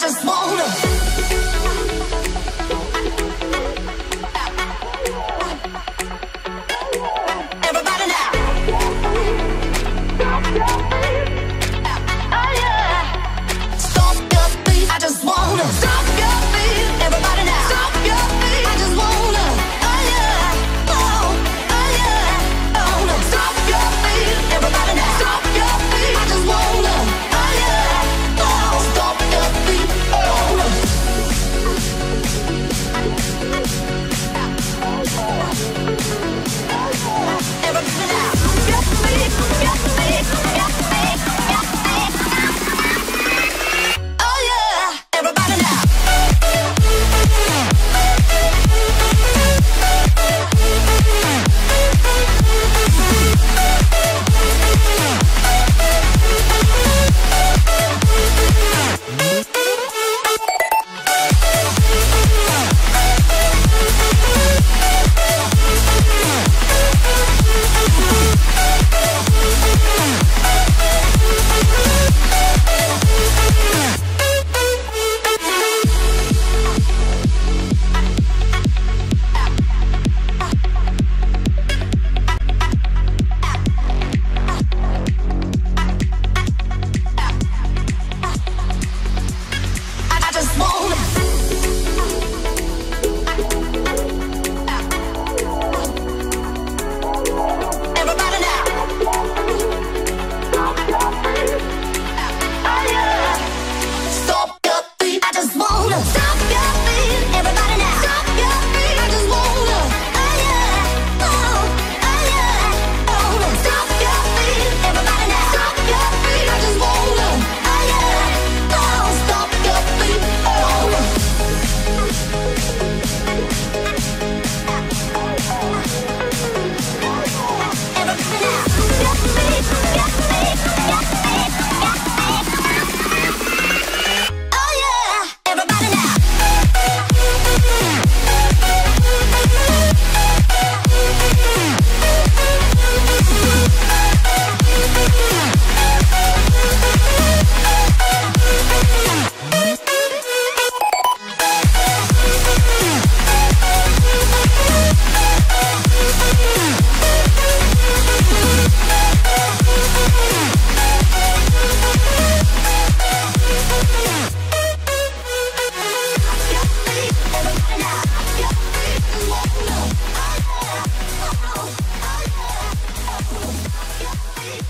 Just wanna.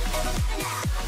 Yeah.